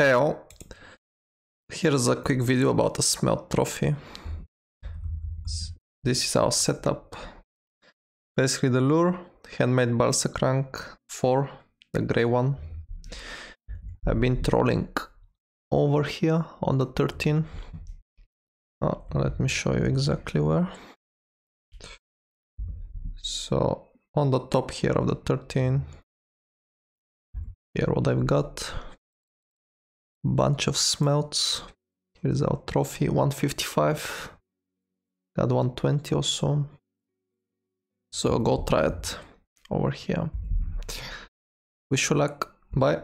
Hey all, here's a quick video about a smelt trophy. This is our setup. Basically the lure, handmade balsa crank 4, the grey one. I've been trolling over here on the 13. Oh, let me show you exactly where. So on the top here of the 13, here what I've got bunch of smelts. Here's our trophy 155. Got 120 or so. So go try it over here. Wish you luck. Bye.